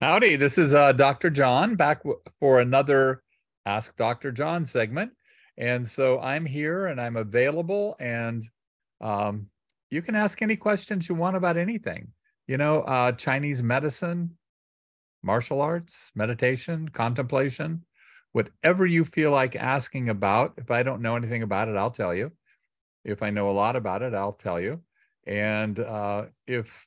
Howdy, this is uh, Dr. John back w- for another Ask Dr. John segment. And so I'm here and I'm available, and um, you can ask any questions you want about anything. You know, uh, Chinese medicine, martial arts, meditation, contemplation, whatever you feel like asking about. If I don't know anything about it, I'll tell you. If I know a lot about it, I'll tell you. And uh, if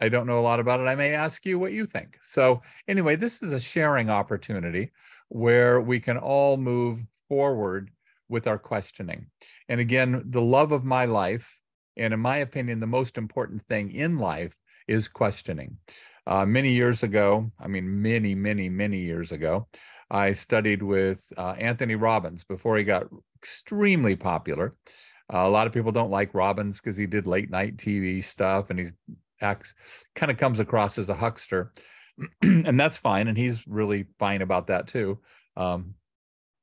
I don't know a lot about it. I may ask you what you think. So, anyway, this is a sharing opportunity where we can all move forward with our questioning. And again, the love of my life, and in my opinion, the most important thing in life is questioning. Uh, many years ago, I mean, many, many, many years ago, I studied with uh, Anthony Robbins before he got extremely popular. Uh, a lot of people don't like Robbins because he did late night TV stuff and he's acts kind of comes across as a huckster, and that's fine, and he's really fine about that too. Um,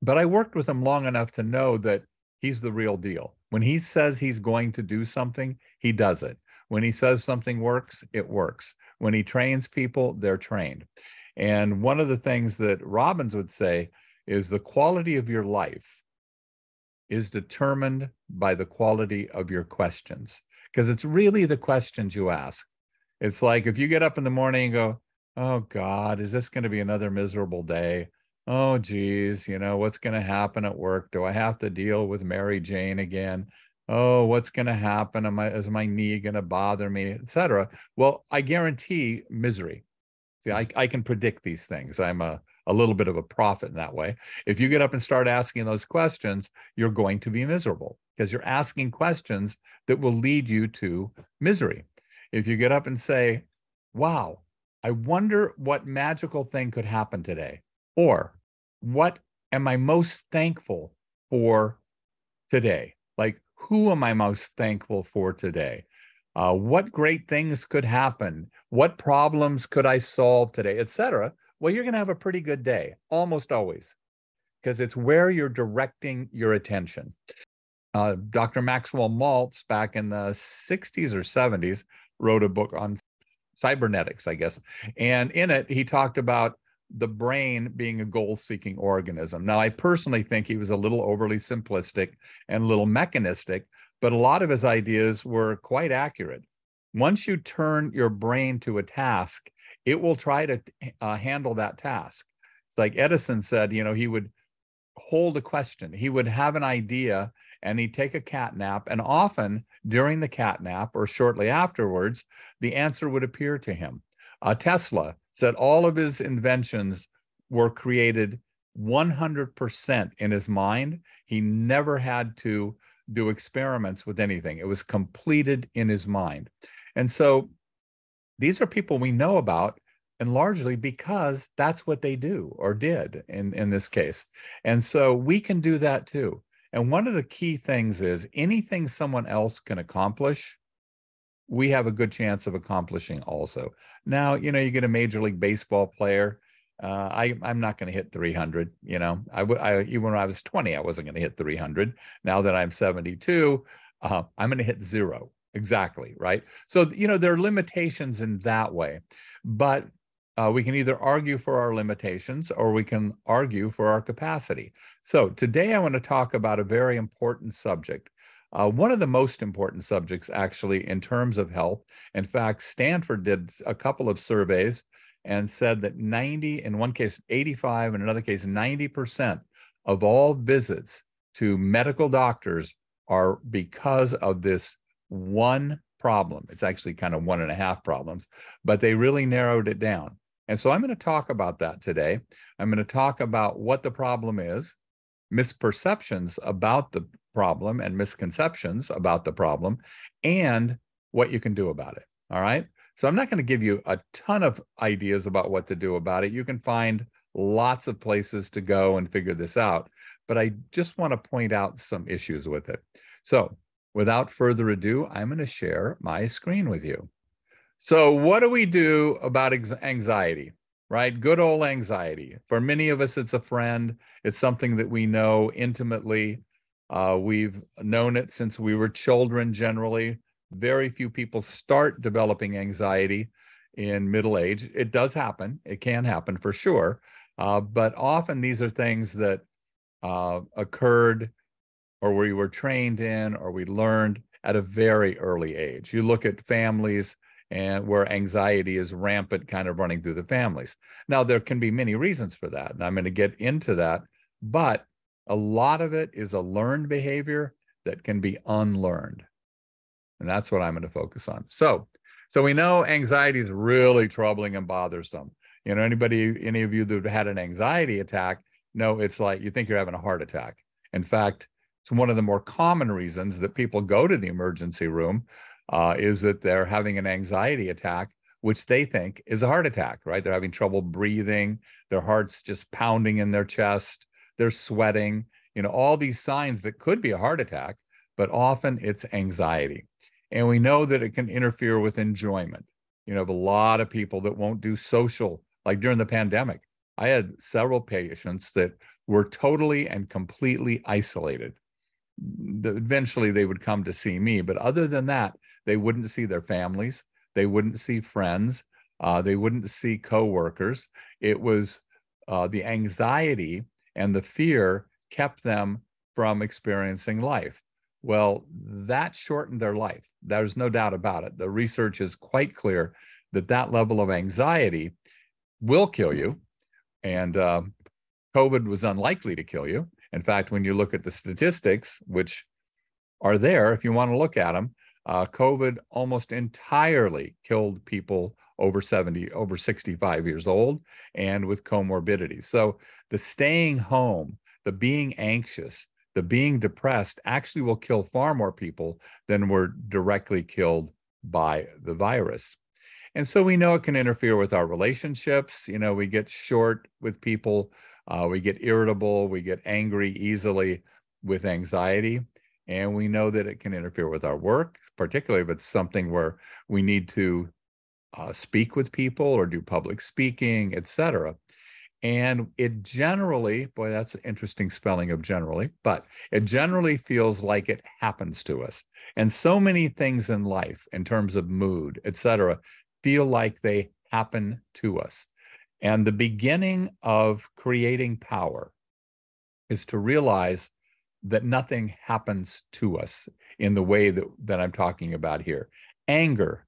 but I worked with him long enough to know that he's the real deal. When he says he's going to do something, he does it. When he says something works, it works. When he trains people, they're trained. And one of the things that Robbins would say is the quality of your life is determined by the quality of your questions because it's really the questions you ask. It's like if you get up in the morning and go, Oh God, is this going to be another miserable day? Oh geez, you know, what's going to happen at work? Do I have to deal with Mary Jane again? Oh, what's going to happen? Am I, is my knee going to bother me, etc.? Well, I guarantee misery. See, I, I can predict these things. I'm a, a little bit of a prophet in that way. If you get up and start asking those questions, you're going to be miserable because you're asking questions that will lead you to misery. If you get up and say, wow, I wonder what magical thing could happen today, or what am I most thankful for today? Like, who am I most thankful for today? Uh, what great things could happen? What problems could I solve today, etc. Well, you're going to have a pretty good day, almost always, because it's where you're directing your attention uh, Dr. Maxwell Maltz back in the 60s or 70s wrote a book on cybernetics, I guess. And in it, he talked about the brain being a goal seeking organism. Now, I personally think he was a little overly simplistic and a little mechanistic, but a lot of his ideas were quite accurate. Once you turn your brain to a task, it will try to uh, handle that task. It's like Edison said, you know, he would hold a question, he would have an idea and he'd take a cat nap. And often during the cat nap or shortly afterwards, the answer would appear to him. Uh, Tesla said all of his inventions were created 100% in his mind. He never had to do experiments with anything, it was completed in his mind. And so these are people we know about and largely because that's what they do or did in, in this case. And so we can do that too. And one of the key things is anything someone else can accomplish, we have a good chance of accomplishing also. Now, you know, you get a major league baseball player. Uh, I I'm not going to hit 300. You know, I would I even when I was 20, I wasn't going to hit 300. Now that I'm 72, uh, I'm going to hit zero exactly right. So you know there are limitations in that way, but uh, we can either argue for our limitations or we can argue for our capacity. So today I want to talk about a very important subject. Uh, one of the most important subjects, actually, in terms of health. In fact, Stanford did a couple of surveys and said that 90, in one case, 85, in another case, 90% of all visits to medical doctors are because of this one problem. It's actually kind of one and a half problems, but they really narrowed it down. And so I'm going to talk about that today. I'm going to talk about what the problem is, misperceptions about the problem and misconceptions about the problem, and what you can do about it. All right. So I'm not going to give you a ton of ideas about what to do about it. You can find lots of places to go and figure this out, but I just want to point out some issues with it. So without further ado, I'm going to share my screen with you. So, what do we do about anxiety? Right? Good old anxiety. For many of us, it's a friend, it's something that we know intimately. Uh, we've known it since we were children, generally. Very few people start developing anxiety in middle age. It does happen. It can happen for sure. Uh, but often these are things that uh, occurred or we were trained in or we learned at a very early age. You look at families and where anxiety is rampant kind of running through the families. Now there can be many reasons for that and I'm going to get into that, but a lot of it is a learned behavior that can be unlearned. And that's what I'm going to focus on. So, so we know anxiety is really troubling and bothersome. You know, anybody, any of you that had an anxiety attack, know it's like you think you're having a heart attack. In fact, it's one of the more common reasons that people go to the emergency room uh, is that they're having an anxiety attack, which they think is a heart attack, right? They're having trouble breathing, their heart's just pounding in their chest, they're sweating, you know, all these signs that could be a heart attack, but often it's anxiety. And we know that it can interfere with enjoyment. You know, a lot of people that won't do social, like during the pandemic. I had several patients that were totally and completely isolated. Eventually, they would come to see me, but other than that, they wouldn't see their families, they wouldn't see friends, uh, they wouldn't see coworkers. It was uh, the anxiety and the fear kept them from experiencing life. Well, that shortened their life. There's no doubt about it. The research is quite clear that that level of anxiety will kill you. And uh, COVID was unlikely to kill you. In fact, when you look at the statistics, which are there, if you want to look at them, uh, COVID almost entirely killed people over 70, over 65 years old and with comorbidities. So the staying home, the being anxious, the being depressed actually will kill far more people than were directly killed by the virus. And so we know it can interfere with our relationships. You know, we get short with people, uh, we get irritable, we get angry easily with anxiety. And we know that it can interfere with our work, particularly if it's something where we need to uh, speak with people or do public speaking, etc. And it generally, boy, that's an interesting spelling of generally, but it generally feels like it happens to us. And so many things in life, in terms of mood, etc., feel like they happen to us. And the beginning of creating power is to realize that nothing happens to us in the way that, that I'm talking about here. Anger,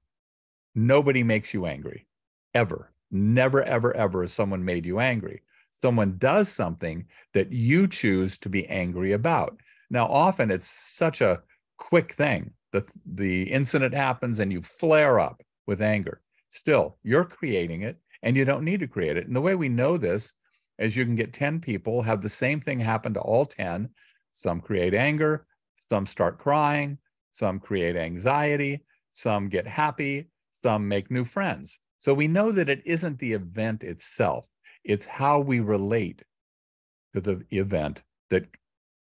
nobody makes you angry, ever. Never, ever, ever has someone made you angry. Someone does something that you choose to be angry about. Now, often it's such a quick thing. The, the incident happens and you flare up with anger. Still, you're creating it and you don't need to create it. And the way we know this is you can get 10 people, have the same thing happen to all 10. Some create anger, some start crying, some create anxiety, some get happy, some make new friends. So we know that it isn't the event itself, it's how we relate to the event that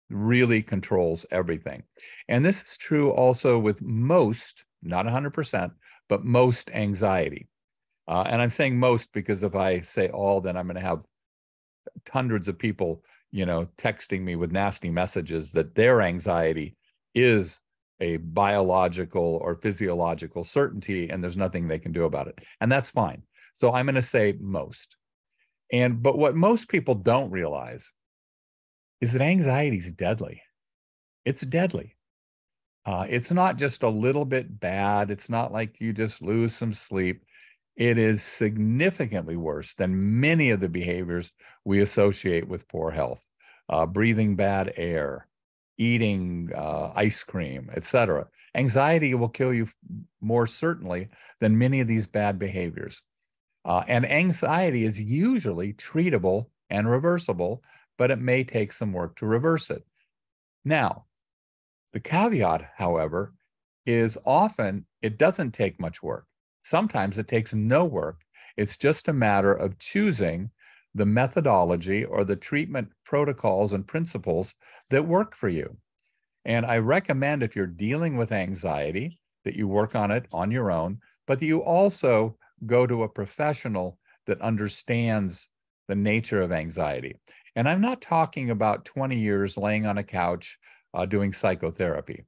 really controls everything. And this is true also with most, not 100%, but most anxiety. Uh, and I'm saying most because if I say all, then I'm going to have hundreds of people you know, texting me with nasty messages that their anxiety is a biological or physiological certainty and there's nothing they can do about it. And that's fine. So I'm going to say most. And but what most people don't realize is that anxiety is deadly. It's deadly. Uh, it's not just a little bit bad. It's not like you just lose some sleep. It is significantly worse than many of the behaviors we associate with poor health. Uh, breathing bad air, eating uh, ice cream, etc. Anxiety will kill you more certainly than many of these bad behaviors. Uh, and anxiety is usually treatable and reversible, but it may take some work to reverse it. Now, the caveat, however, is often it doesn't take much work. Sometimes it takes no work. It's just a matter of choosing the methodology or the treatment protocols and principles that work for you. And I recommend if you're dealing with anxiety that you work on it on your own, but that you also go to a professional that understands the nature of anxiety. And I'm not talking about 20 years laying on a couch uh, doing psychotherapy.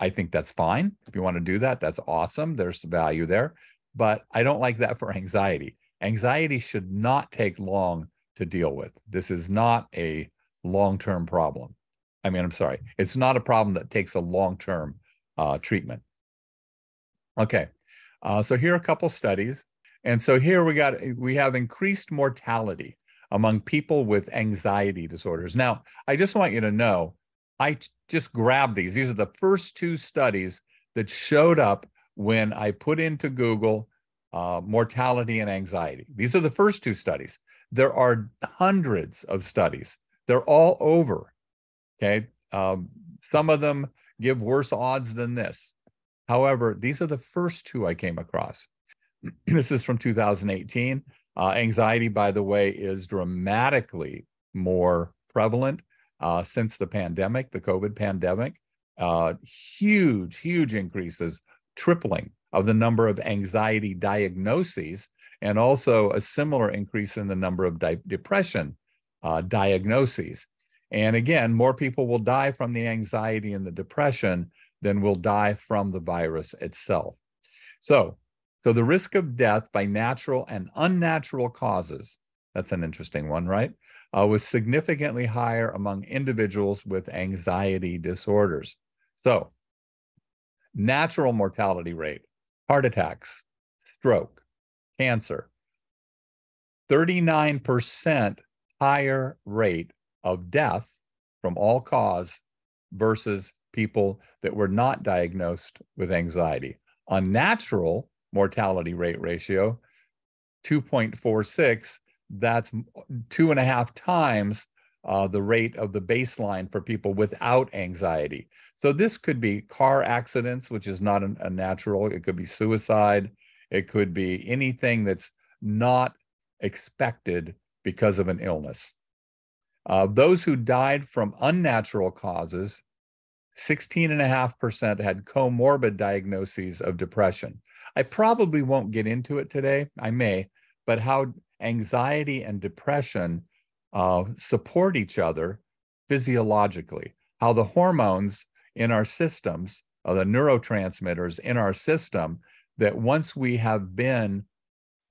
I think that's fine. If you want to do that, that's awesome. There's value there. But I don't like that for anxiety. Anxiety should not take long to deal with. This is not a long term problem. I mean, I'm sorry, it's not a problem that takes a long term uh, treatment. Okay, uh, so here are a couple studies. And so here we got we have increased mortality among people with anxiety disorders. Now, I just want you to know, I just grabbed these. These are the first two studies that showed up when I put into Google uh, mortality and anxiety. These are the first two studies. There are hundreds of studies. They're all over. Okay. Um, some of them give worse odds than this. However, these are the first two I came across. this is from 2018. Uh, anxiety, by the way, is dramatically more prevalent uh, since the pandemic, the COVID pandemic. Uh, huge, huge increases, tripling of the number of anxiety diagnoses, and also a similar increase in the number of di- depression uh, diagnoses. And again, more people will die from the anxiety and the depression than will die from the virus itself. So, so the risk of death by natural and unnatural causes, that's an interesting one, right? Uh, was significantly higher among individuals with anxiety disorders. So, natural mortality rate, heart attacks, stroke, cancer, 39% higher rate of death from all cause versus people that were not diagnosed with anxiety. A natural mortality rate ratio, 2.46, that's two and a half times uh, the rate of the baseline for people without anxiety. So this could be car accidents, which is not a natural. It could be suicide. It could be anything that's not expected because of an illness. Uh, those who died from unnatural causes, 16.5% had comorbid diagnoses of depression. I probably won't get into it today. I may, but how anxiety and depression uh, support each other physiologically, how the hormones in our systems, uh, the neurotransmitters in our system, that once we have been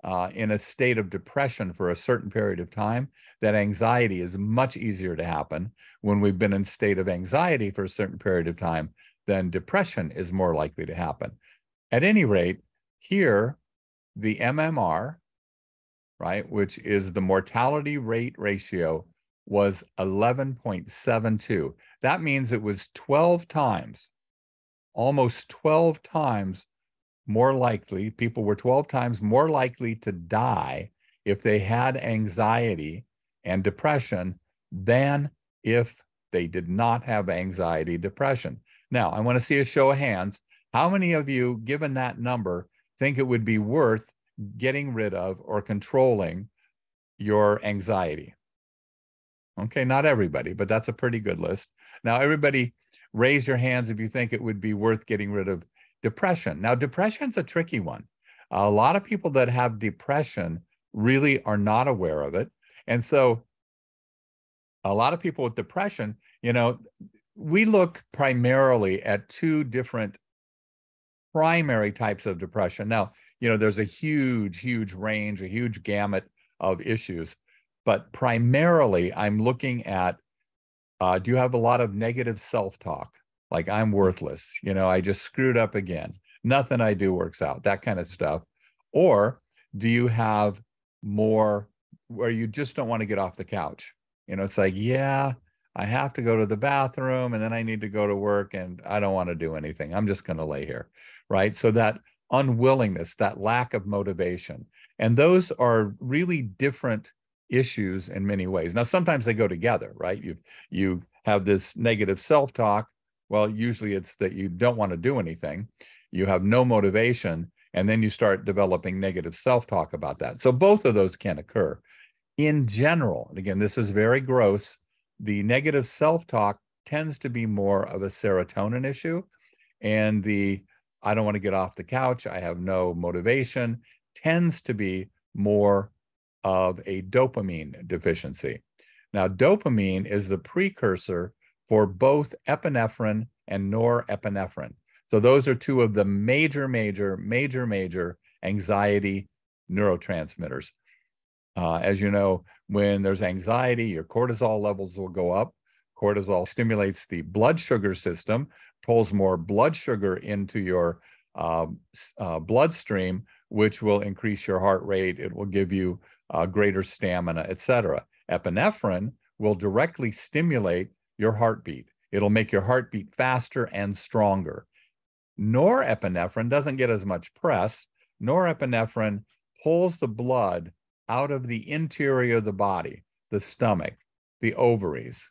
uh, in a state of depression for a certain period of time, that anxiety is much easier to happen. When we've been in state of anxiety for a certain period of time, then depression is more likely to happen. At any rate, here, the MMR, right, which is the mortality rate ratio, was 11.72. That means it was 12 times, almost 12 times more likely, people were 12 times more likely to die if they had anxiety and depression than if they did not have anxiety depression. Now, I want to see a show of hands. How many of you, given that number, think it would be worth getting rid of or controlling your anxiety? Okay, not everybody, but that's a pretty good list. Now, everybody, raise your hands if you think it would be worth getting rid of depression. Now, depression's a tricky one. A lot of people that have depression really are not aware of it. And so, a lot of people with depression, you know, we look primarily at two different primary types of depression. Now, you know, there's a huge, huge range, a huge gamut of issues, but primarily I'm looking at uh, do you have a lot of negative self talk? like I'm worthless, you know, I just screwed up again. Nothing I do works out, that kind of stuff. Or do you have more where you just don't want to get off the couch? You know, it's like, yeah, I have to go to the bathroom and then I need to go to work and I don't want to do anything. I'm just going to lay here. Right. So that unwillingness, that lack of motivation. And those are really different issues in many ways. Now, sometimes they go together, right? You you have this negative self-talk well, usually it's that you don't want to do anything, you have no motivation, and then you start developing negative self talk about that. So both of those can occur. In general, and again, this is very gross, the negative self talk tends to be more of a serotonin issue. And the I don't want to get off the couch, I have no motivation tends to be more of a dopamine deficiency. Now, dopamine is the precursor for both epinephrine and norepinephrine. So those are two of the major, major, major, major anxiety neurotransmitters. Uh, as you know, when there's anxiety, your cortisol levels will go up. Cortisol stimulates the blood sugar system, pulls more blood sugar into your uh, uh, bloodstream, which will increase your heart rate. It will give you uh, greater stamina, etc. Epinephrine will directly stimulate your heartbeat. It'll make your heartbeat faster and stronger. Norepinephrine doesn't get as much press. Norepinephrine pulls the blood out of the interior of the body, the stomach, the ovaries,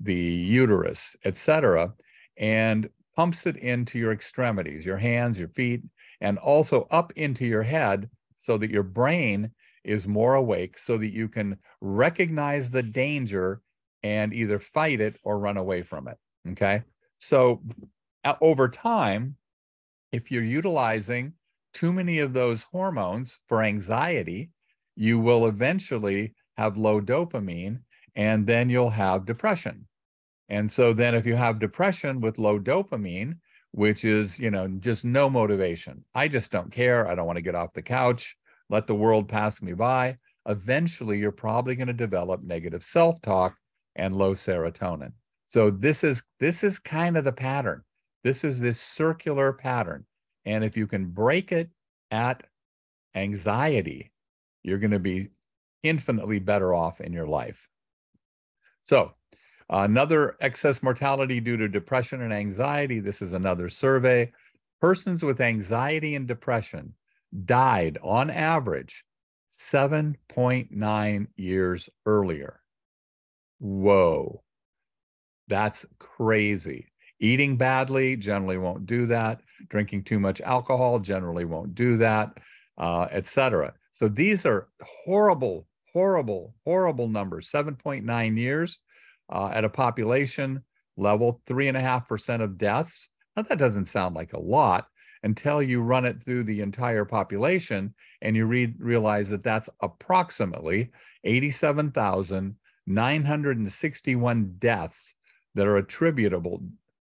the uterus, etc., and pumps it into your extremities, your hands, your feet, and also up into your head so that your brain is more awake so that you can recognize the danger and either fight it or run away from it. Okay. So over time, if you're utilizing too many of those hormones for anxiety, you will eventually have low dopamine and then you'll have depression. And so then if you have depression with low dopamine, which is, you know, just no motivation. I just don't care. I don't want to get off the couch, let the world pass me by. Eventually, you're probably going to develop negative self-talk and low serotonin. So this is this is kind of the pattern. This is this circular pattern. And if you can break it at anxiety, you're going to be infinitely better off in your life. So, another excess mortality due to depression and anxiety. This is another survey. Persons with anxiety and depression died on average 7.9 years earlier. Whoa, that's crazy. Eating badly generally won't do that. Drinking too much alcohol generally won't do that, uh, etc. So these are horrible, horrible, horrible numbers 7.9 years uh, at a population level, 3.5% of deaths. Now, that doesn't sound like a lot until you run it through the entire population and you read, realize that that's approximately 87,961 deaths that are attributable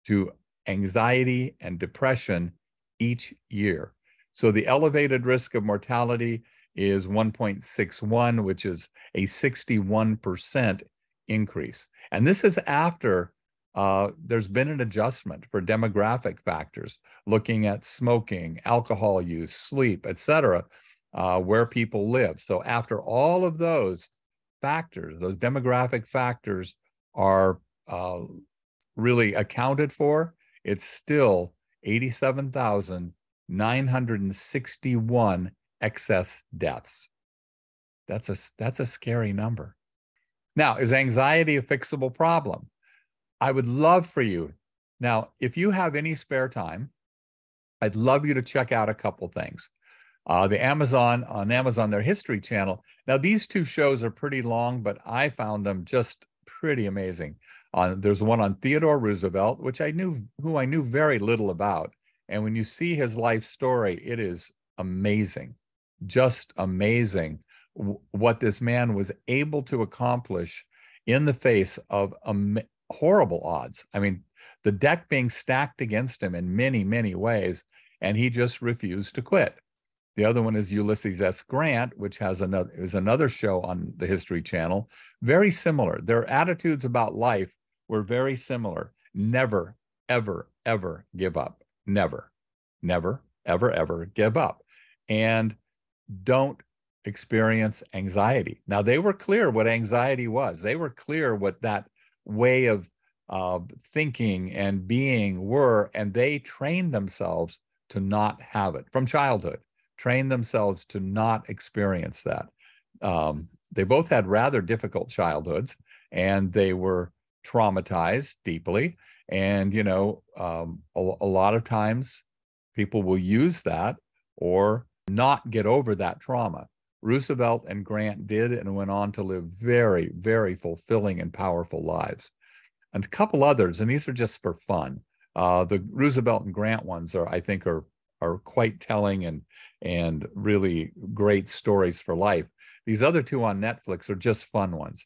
to anxiety and depression each year. So the elevated risk of mortality is 1.61, which is a 61% increase. And this is after uh, there's been an adjustment for demographic factors, looking at smoking, alcohol use, sleep, et cetera, uh, where people live. So after all of those factors, those demographic factors are uh, really accounted for, it's still 87,961 excess deaths. That's a, that's a scary number. Now, is anxiety a fixable problem? I would love for you. Now, if you have any spare time, I'd love you to check out a couple things. Uh, the Amazon on Amazon, their History Channel. Now, these two shows are pretty long, but I found them just pretty amazing. On there's one on Theodore Roosevelt, which I knew who I knew very little about, and when you see his life story, it is amazing just amazing what this man was able to accomplish in the face of horrible odds. I mean, the deck being stacked against him in many, many ways, and he just refused to quit. The other one is Ulysses S. Grant, which has another is another show on the History Channel. Very similar. Their attitudes about life were very similar. Never, ever, ever give up. Never, never, ever, ever give up. And don't experience anxiety. Now, they were clear what anxiety was, they were clear what that way of uh, thinking and being were, and they trained themselves to not have it from childhood, trained themselves to not experience that. Um, they both had rather difficult childhoods and they were traumatized deeply. And, you know, um, a, a lot of times people will use that or not get over that trauma. Roosevelt and Grant did and went on to live very, very fulfilling and powerful lives. And a couple others, and these are just for fun. Uh, the Roosevelt and Grant ones are, I think, are are quite telling and and really great stories for life. These other two on Netflix are just fun ones.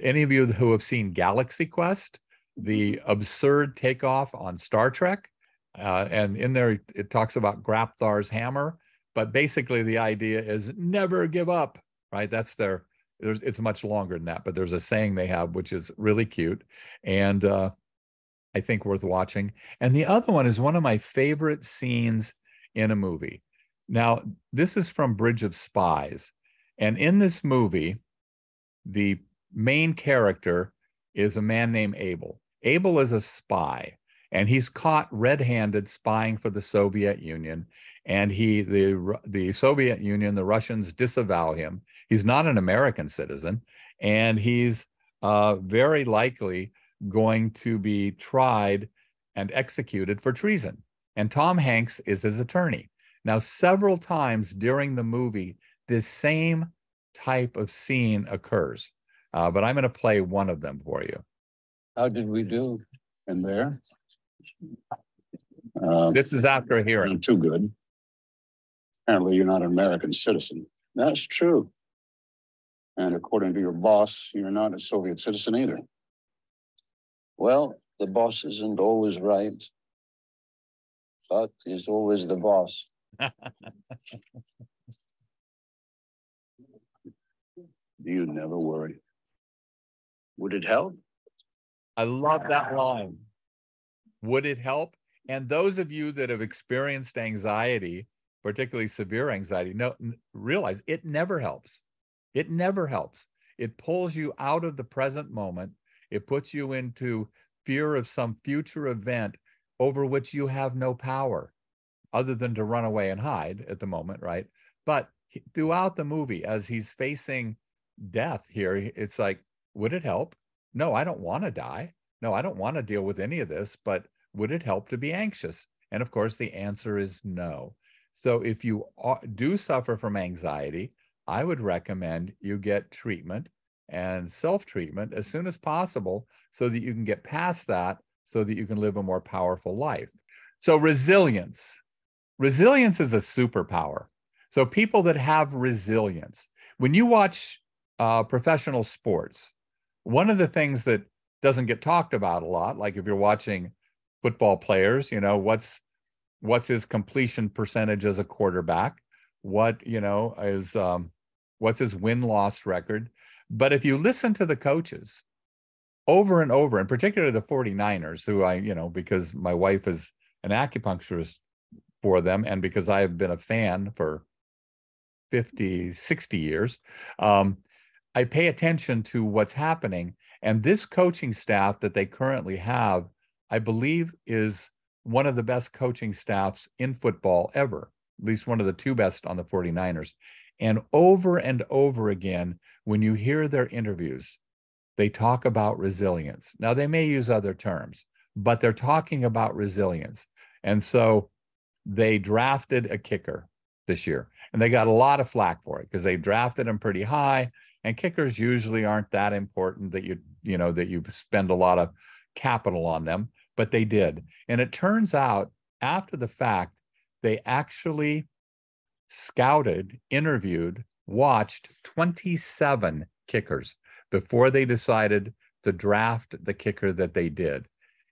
Any of you who have seen Galaxy Quest, the mm-hmm. absurd takeoff on Star Trek, uh, and in there it talks about Grabthar's hammer but basically the idea is never give up, right? That's their there's it's much longer than that, but there's a saying they have which is really cute and uh I think worth watching. And the other one is one of my favorite scenes in a movie. Now, this is from Bridge of Spies. And in this movie, the main character is a man named Abel. Abel is a spy, and he's caught red-handed spying for the Soviet Union. And he, the the Soviet Union, the Russians disavow him. He's not an American citizen, and he's uh, very likely going to be tried and executed for treason. And Tom Hanks is his attorney. Now, several times during the movie, this same type of scene occurs, uh, but I'm going to play one of them for you. How did we do in there? Uh, this is after a hearing. Too good. Apparently, you're not an American citizen. That's true. And according to your boss, you're not a Soviet citizen either. Well, the boss isn't always right, but he's always the boss. Do you never worry. Would it help? I love that line. Would it help? And those of you that have experienced anxiety, particularly severe anxiety, no, realize it never helps. It never helps. It pulls you out of the present moment. It puts you into fear of some future event over which you have no power other than to run away and hide at the moment, right? But throughout the movie, as he's facing death here, it's like, would it help? No, I don't want to die. No, I don't want to deal with any of this, but would it help to be anxious? And of course, the answer is no. So if you do suffer from anxiety, I would recommend you get treatment and self treatment as soon as possible so that you can get past that so that you can live a more powerful life. So, resilience resilience is a superpower. So people that have resilience, when you watch uh, professional sports, one of the things that doesn't get talked about a lot, like if you're watching football players, you know, what's what's his completion percentage as a quarterback? What, you know, is um, what's his win-loss record? But if you listen to the coaches over and over, and particularly the 49ers, who I, you know, because my wife is an acupuncturist for them and because I have been a fan for 50, 60 years, um, I pay attention to what's happening. And this coaching staff that they currently have, I believe, is one of the best coaching staffs in football ever, at least one of the two best on the 49ers. And over and over again, when you hear their interviews, they talk about resilience. Now, they may use other terms, but they're talking about resilience. And so they drafted a kicker this year, and they got a lot of flack for it because they drafted him pretty high. And kickers usually aren't that important that you you know that you spend a lot of capital on them, but they did. And it turns out after the fact, they actually scouted, interviewed, watched 27 kickers before they decided to draft the kicker that they did.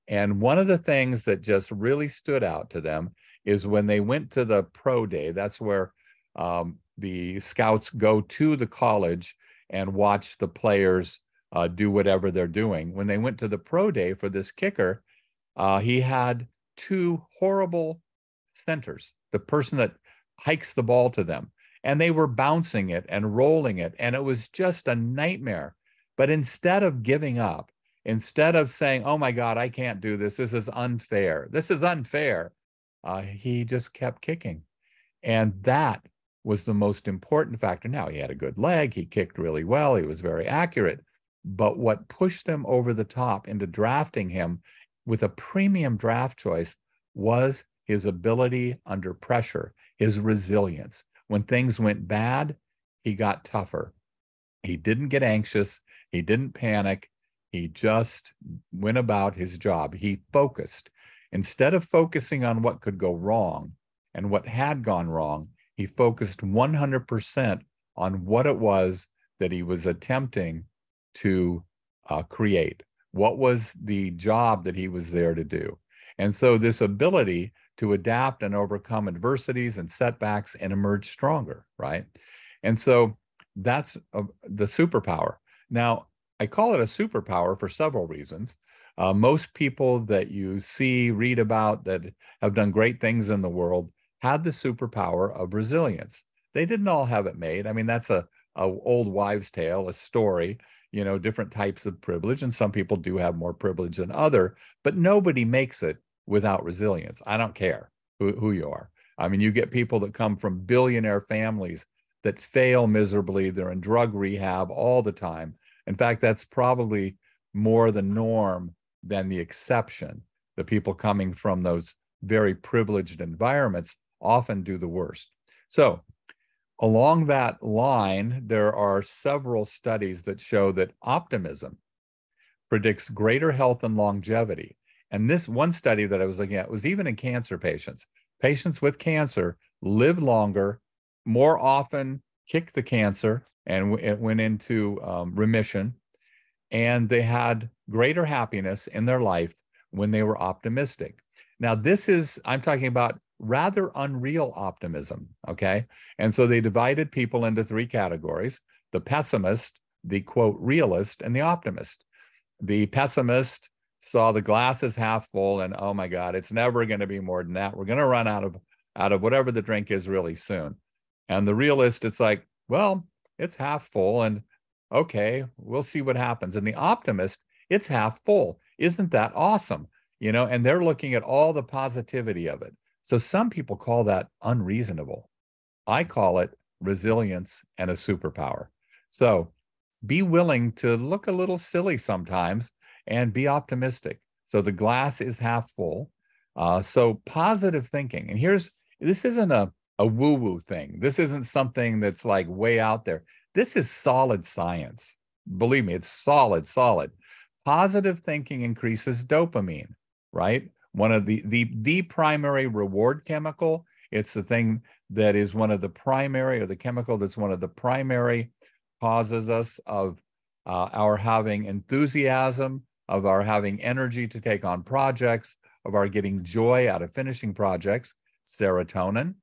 And one of the things that just really stood out to them is when they went to the pro day. That's where um, the scouts go to the college and watch the players uh, do whatever they're doing. When they went to the pro day for this kicker, uh, he had two horrible centers, the person that hikes the ball to them, and they were bouncing it and rolling it. And it was just a nightmare. But instead of giving up, instead of saying, oh my God, I can't do this, this is unfair, this is unfair, uh, he just kept kicking. And that was the most important factor. Now, he had a good leg, he kicked really well, he was very accurate. But what pushed them over the top into drafting him with a premium draft choice was his ability under pressure, his resilience. When things went bad, he got tougher. He didn't get anxious, he didn't panic, he just went about his job. He focused. Instead of focusing on what could go wrong and what had gone wrong, he focused 100% on what it was that he was attempting to uh, create. What was the job that he was there to do? And so, this ability to adapt and overcome adversities and setbacks and emerge stronger, right? And so, that's a, the superpower. Now, I call it a superpower for several reasons. Uh, most people that you see, read about that have done great things in the world had the superpower of resilience. They didn't all have it made. I mean, that's a, a old wives' tale, a story. You know, different types of privilege, and some people do have more privilege than other. But nobody makes it without resilience. I don't care who, who you are. I mean, you get people that come from billionaire families that fail miserably. They're in drug rehab all the time. In fact, that's probably more the norm than the exception. The people coming from those very privileged environments often do the worst. So, along that line, there are several studies that show that optimism predicts greater health and longevity. And this one study that I was looking at was even in cancer patients. Patients with cancer live longer, more often kicked the cancer, and it went into um, remission. And they had greater happiness in their life when they were optimistic. Now, this is, I'm talking about rather unreal optimism. Okay. And so they divided people into three categories the pessimist, the quote, realist, and the optimist. The pessimist saw the glass is half full and oh my God, it's never going to be more than that. We're going to run out of out of whatever the drink is really soon. And the realist, it's like, well, it's half full and okay, we'll see what happens. And the optimist, it's half full. Isn't that awesome? You know, and they're looking at all the positivity of it. So some people call that unreasonable. I call it resilience and a superpower. So be willing to look a little silly sometimes and be optimistic. So the glass is half full. Uh, so positive thinking. And here's this isn't a, a woo woo thing. This isn't something that's like way out there. This is solid science. Believe me, it's solid, solid. Positive thinking increases dopamine, right? One of the the the primary reward chemical. It's the thing that is one of the primary or the chemical that's one of the primary causes us of uh, our having enthusiasm, of our having energy to take on projects, of our getting joy out of finishing projects. Serotonin,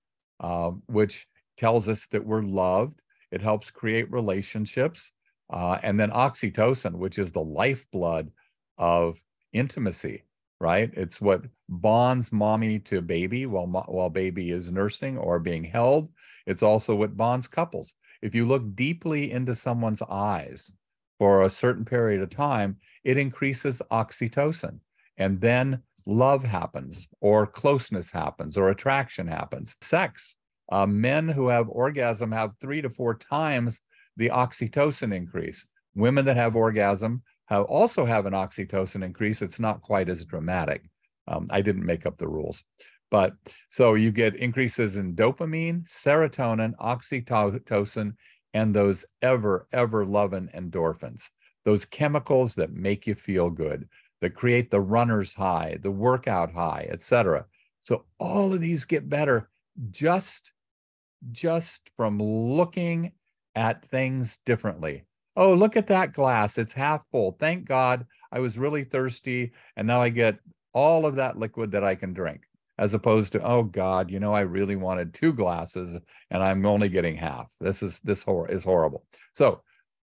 uh, which tells us that we're loved. It helps create relationships. Uh, and then oxytocin, which is the lifeblood of intimacy right? It's what bonds mommy to baby while while baby is nursing or being held. It's also what bonds couples. If you look deeply into someone's eyes for a certain period of time, it increases oxytocin, and then love happens, or closeness happens, or attraction happens. Sex. Uh, men who have orgasm have three to four times the oxytocin increase. Women that have orgasm have also have an oxytocin increase. It's not quite as dramatic. Um, I didn't make up the rules. But so you get increases in dopamine, serotonin, oxytocin, and those ever, ever loving endorphins, those chemicals that make you feel good, that create the runner's high, the workout high, etc. So all of these get better just just from looking at things differently oh, look at that glass. It's half full. Thank God I was really thirsty. And now I get all of that liquid that I can drink, as opposed to, oh God, you know, I really wanted two glasses and I'm only getting half. This is this hor- is horrible. So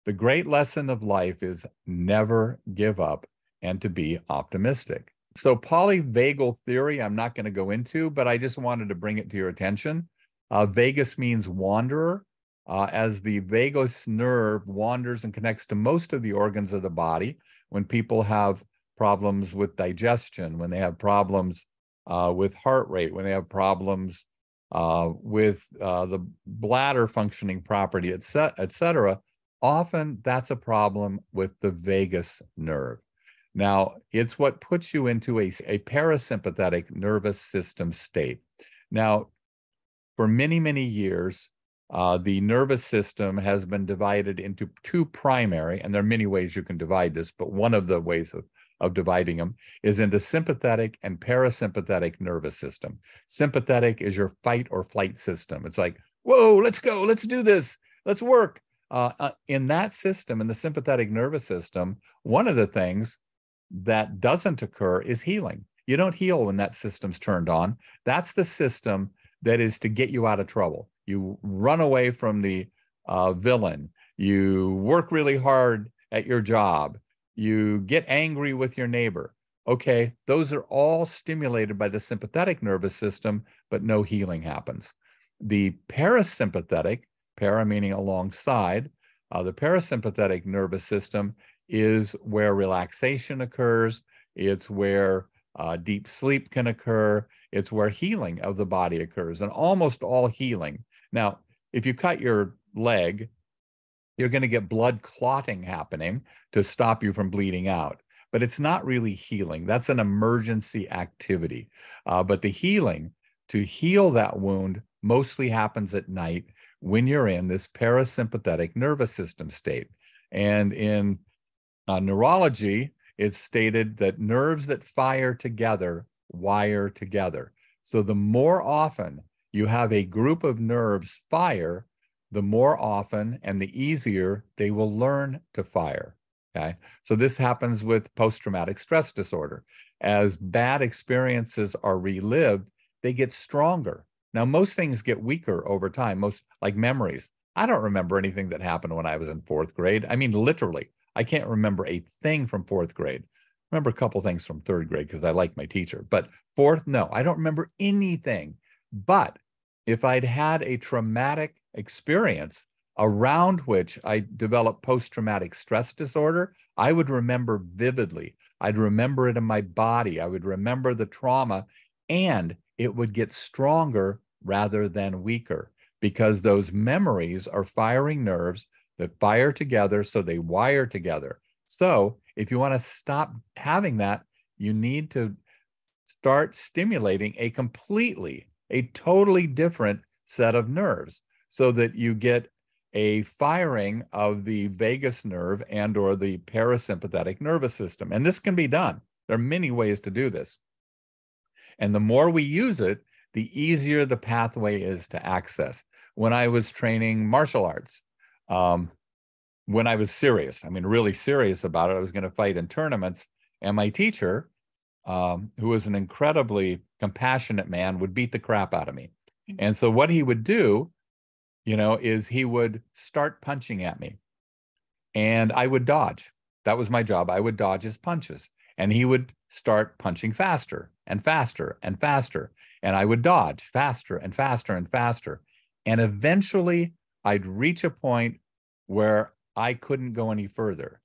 the great lesson of life is never give up and to be optimistic. So polyvagal theory, I'm not going to go into, but I just wanted to bring it to your attention. Uh, vagus means wanderer uh, as the vagus nerve wanders and connects to most of the organs of the body. When people have problems with digestion, when they have problems uh, with heart rate, when they have problems uh, with uh, the bladder functioning property, et cetera, et cetera, often that's a problem with the vagus nerve. Now, it's what puts you into a, a parasympathetic nervous system state. Now, for many, many years, uh, the nervous system has been divided into two primary, and there are many ways you can divide this, but one of the ways of, of dividing them is into sympathetic and parasympathetic nervous system. Sympathetic is your fight or flight system. It's like, whoa, let's go, let's do this, let's work. Uh, uh, in that system, in the sympathetic nervous system, one of the things that doesn't occur is healing. You don't heal when that system's turned on. That's the system that is to get you out of trouble. You run away from the uh, villain. You work really hard at your job. You get angry with your neighbor. Okay, those are all stimulated by the sympathetic nervous system, but no healing happens. The parasympathetic, para meaning alongside, uh, the parasympathetic nervous system is where relaxation occurs. It's where uh, deep sleep can occur. It's where healing of the body occurs, and almost all healing. Now, if you cut your leg, you're going to get blood clotting happening to stop you from bleeding out. But it's not really healing. That's an emergency activity. Uh, but the healing to heal that wound mostly happens at night when you're in this parasympathetic nervous system state. And in uh, neurology, it's stated that nerves that fire together wire together. So the more often you have a group of nerves fire, the more often and the easier they will learn to fire. Okay. So this happens with post traumatic stress disorder. As bad experiences are relived, they get stronger. Now, most things get weaker over time, most like memories. I don't remember anything that happened when I was in fourth grade. I mean, literally, I can't remember a thing from fourth grade. Remember a couple things from third grade because I like my teacher, but fourth, no, I don't remember anything. But if I'd had a traumatic experience around which I developed post traumatic stress disorder, I would remember vividly. I'd remember it in my body. I would remember the trauma, and it would get stronger rather than weaker because those memories are firing nerves that fire together so they wire together. So, if you want to stop having that, you need to start stimulating a completely, a totally different set of nerves so that you get a firing of the vagus nerve and or the parasympathetic nervous system. And this can be done. There are many ways to do this. And the more we use it, the easier the pathway is to access. When I was training martial arts, um, when I was serious, I mean, really serious about it, I was going to fight in tournaments. And my teacher, um, who was an incredibly compassionate man, would beat the crap out of me. Mm-hmm. And so what he would do, you know, is he would start punching at me and I would dodge. That was my job. I would dodge his punches and he would start punching faster and faster and faster. And I would dodge faster and faster and faster. And eventually I'd reach a point where I couldn't go any further.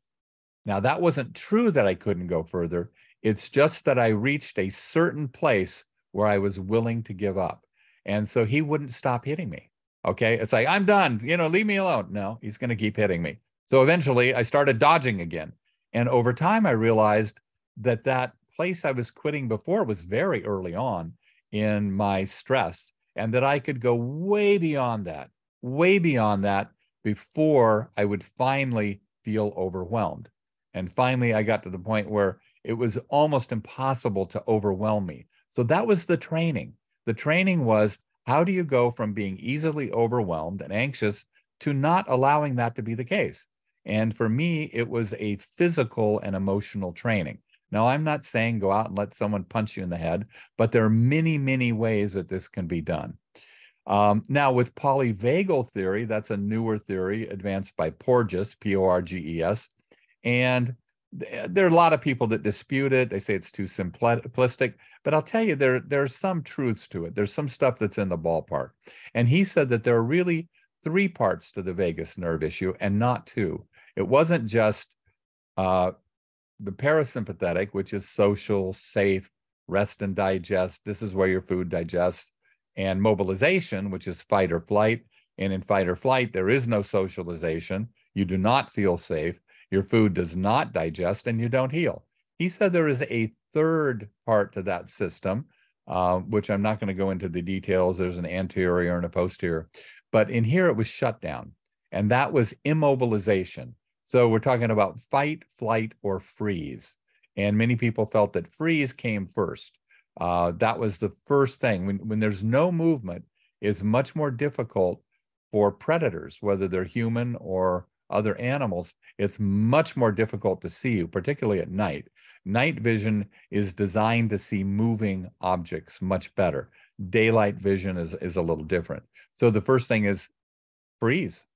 Now, that wasn't true that I couldn't go further. It's just that I reached a certain place where I was willing to give up. And so he wouldn't stop hitting me. Okay. It's like, I'm done. You know, leave me alone. No, he's going to keep hitting me. So eventually I started dodging again. And over time, I realized that that place I was quitting before was very early on in my stress and that I could go way beyond that, way beyond that before I would finally feel overwhelmed. And finally, I got to the point where it was almost impossible to overwhelm me. So that was the training. The training was how do you go from being easily overwhelmed and anxious to not allowing that to be the case? And for me, it was a physical and emotional training. Now, I'm not saying go out and let someone punch you in the head, but there are many, many ways that this can be done. Um, now, with polyvagal theory, that's a newer theory advanced by Porges, P O R G E S. And there are a lot of people that dispute it. They say it's too simplistic, but I'll tell you, there, there's some truths to it. There's some stuff that's in the ballpark. And he said that there are really three parts to the vagus nerve issue and not two. It wasn't just uh, the parasympathetic, which is social, safe, rest and digest. This is where your food digests and mobilization, which is fight or flight. And in fight or flight, there is no socialization. You do not feel safe. Your food does not digest and you don't heal. He said there is a third part to that system, uh, which I'm not going to go into the details. There's an anterior and a posterior. But in here, it was shut down. And that was immobilization. So we're talking about fight, flight, or freeze. And many people felt that freeze came first. Uh, that was the first thing. When, when there's no movement, it's much more difficult for predators, whether they're human or other animals. It's much more difficult to see you, particularly at night, Night vision is designed to see moving objects much better. Daylight vision is, is a little different. So the first thing is freeze,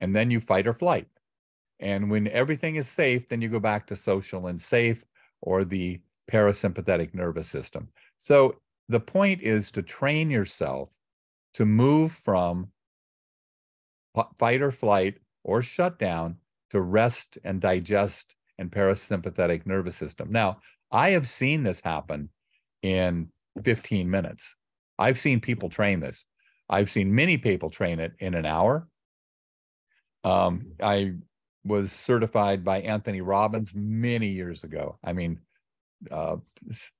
and then you fight or flight. And when everything is safe, then you go back to social and safe or the parasympathetic nervous system. So the point is to train yourself to move from fight or flight or shutdown to rest and digest and parasympathetic nervous system. Now, I have seen this happen in 15 minutes. I've seen people train this. I've seen many people train it in an hour. Um, I was certified by Anthony Robbins many years ago. I mean, uh,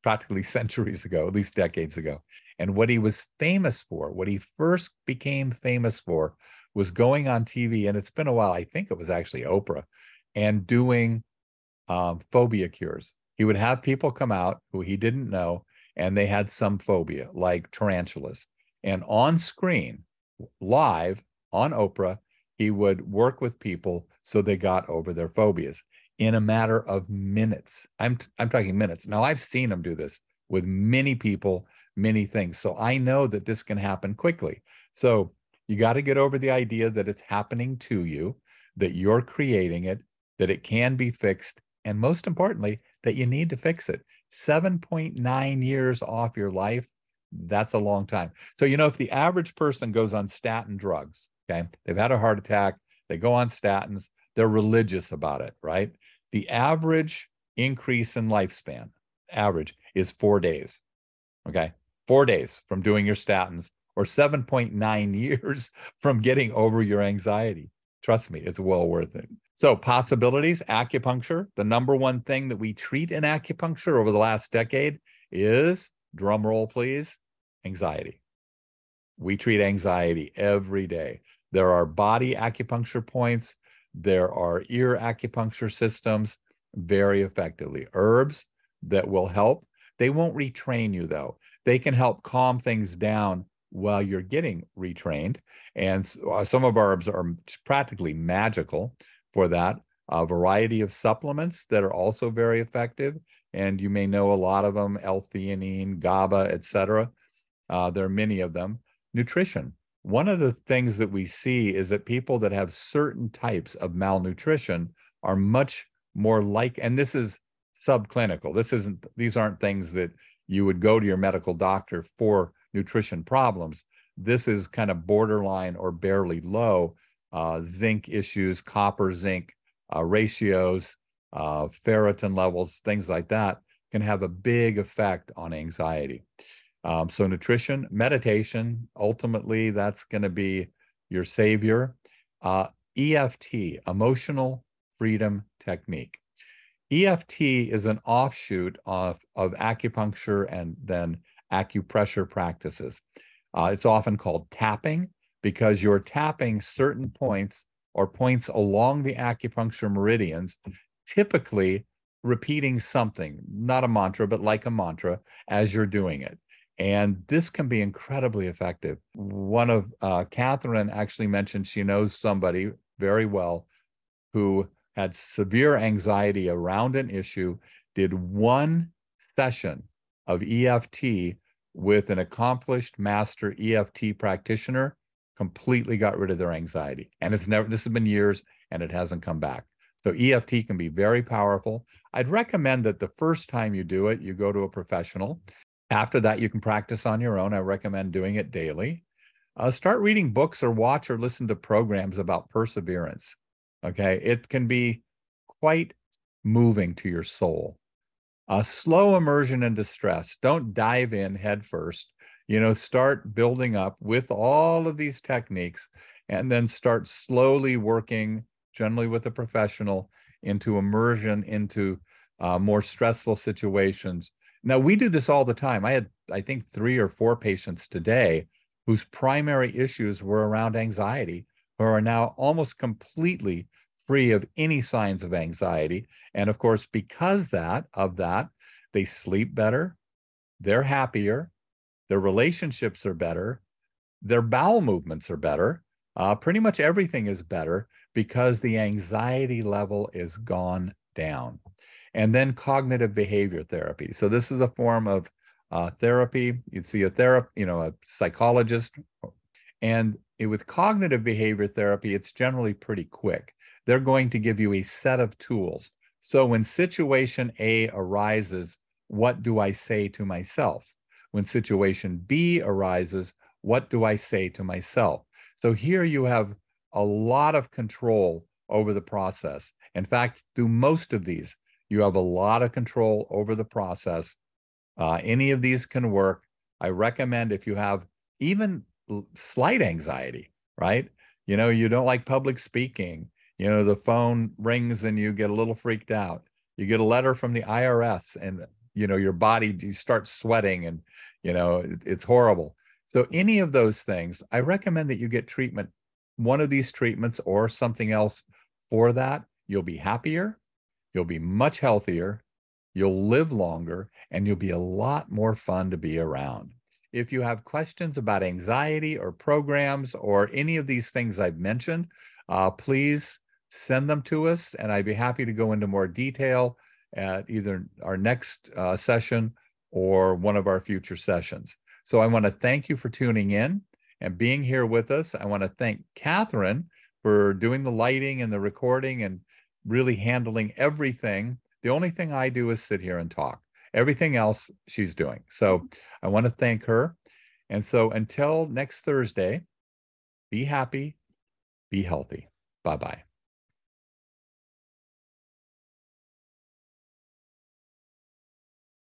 practically centuries ago, at least decades ago. And what he was famous for, what he first became famous for, was going on TV. And it's been a while. I think it was actually Oprah, and doing um, phobia cures. He would have people come out who he didn't know, and they had some phobia, like tarantulas. And on screen, live on Oprah, he would work with people so they got over their phobias in a matter of minutes. I'm I'm talking minutes. Now I've seen him do this with many people, many things. So I know that this can happen quickly. So you got to get over the idea that it's happening to you, that you're creating it, that it can be fixed, and most importantly, that you need to fix it. 7.9 years off your life, that's a long time. So, you know, if the average person goes on statin drugs, okay, they've had a heart attack, they go on statins, they're religious about it, right? The average increase in lifespan, average, is four days. Okay. Four days from doing your statins or 7.9 years from getting over your anxiety. Trust me, it's well worth it. So, possibilities acupuncture. The number one thing that we treat in acupuncture over the last decade is drum roll, please anxiety. We treat anxiety every day. There are body acupuncture points, there are ear acupuncture systems very effectively. Herbs that will help. They won't retrain you though. They can help calm things down while you're getting retrained. And uh, some of our herbs are practically magical for that. A variety of supplements that are also very effective. And you may know a lot of them, L-theanine, GABA, etc. Uh, there are many of them. Nutrition one of the things that we see is that people that have certain types of malnutrition are much more like, and this is subclinical. This isn't, these aren't things that you would go to your medical doctor for nutrition problems. This is kind of borderline or barely low uh, zinc issues, copper zinc uh, ratios, uh, ferritin levels, things like that can have a big effect on anxiety. Um, so nutrition, meditation, ultimately that's going to be your savior. Uh, EFT, emotional freedom technique. EFT is an offshoot of, of acupuncture and then acupressure practices. Uh, it's often called tapping because you're tapping certain points or points along the acupuncture meridians, typically repeating something, not a mantra, but like a mantra as you're doing it. And this can be incredibly effective. One of uh, Kathryn actually mentioned she knows somebody very well who had severe anxiety around an issue, did one session of EFT with an accomplished master EFT practitioner, completely got rid of their anxiety. And it's never, this has been years and it hasn't come back. So EFT can be very powerful. I'd recommend that the first time you do it, you go to a professional. After that, you can practice on your own. I recommend doing it daily. Uh, start reading books or watch or listen to programs about perseverance. Okay. It can be quite moving to your soul. A slow immersion into stress. Don't dive in head first. You know, start building up with all of these techniques and then start slowly working, generally with a professional, into immersion into uh, more stressful situations now we do this all the time. I had, I think, three or four patients today whose primary issues were around anxiety, who are now almost completely free of any signs of anxiety. And of course, because that of that, they sleep better, they're happier, their relationships are better, their bowel movements are better. Uh, pretty much everything is better because the anxiety level is gone down. and then cognitive behavior therapy. So this is a form of uh, therapy. You'd see a therapist, you know, a psychologist, and it, with cognitive behavior therapy, it's generally pretty quick. They're going to give you a set of tools. So when situation A arises, what do I say to myself? When situation B arises, what do I say to myself? So here you have a lot of control over the process. In fact, through most of these, you have a lot of control over the process. Uh, any of these can work. I recommend if you have even slight anxiety, right? You know, you don't like public speaking. You know, the phone rings and you get a little freaked out. You get a letter from the IRS and, you know, your body, you start sweating and, you know, it, it's horrible. So, any of those things, I recommend that you get treatment, one of these treatments or something else for that. You'll be happier, you'll be much healthier, you'll live longer, and you'll be a lot more fun to be around. If you have questions about anxiety or programs or any of these things I've mentioned, uh, please send them to us, and I'd be happy to go into more detail at either our next uh, session or one of our future sessions. So I want to thank you for tuning in and being here with us. I want to thank Kathryn for doing the lighting and the recording and really handling everything. The only thing I do is sit here and talk. Everything else she's doing. So I want to thank her. And so until next Thursday, be happy, be healthy. Bye bye.